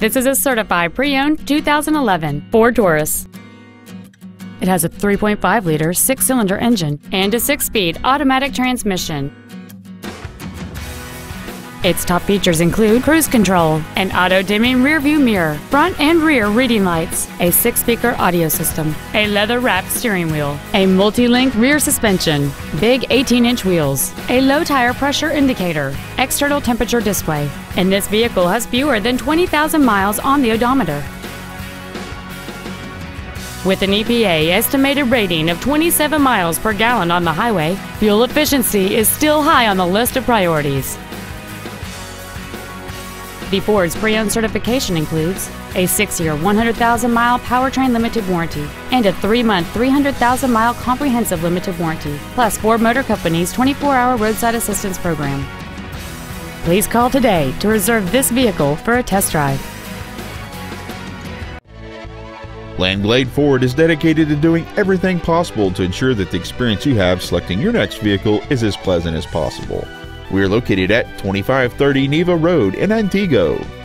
This is a certified pre-owned 2011 Ford Taurus. It has a 3.5-liter six-cylinder engine and a six-speed automatic transmission. Its top features include cruise control, an auto-dimming rearview mirror, front and rear reading lights, a six-speaker audio system, a leather-wrapped steering wheel, a multi-link rear suspension, big 18-inch wheels, a low tire pressure indicator, external temperature display, and this vehicle has fewer than 20,000 miles on the odometer. With an EPA estimated rating of 27 miles per gallon on the highway, fuel efficiency is still high on the list of priorities. The Ford's pre-owned certification includes a six-year, 100,000-mile powertrain limited warranty and a three-month, 300,000-mile comprehensive limited warranty, plus Ford Motor Company's 24-hour roadside assistance program. Please call today to reserve this vehicle for a test drive. Langlade Ford is dedicated to doing everything possible to ensure that the experience you have selecting your next vehicle is as pleasant as possible. We are located at 2530 Neva Road in Antigo.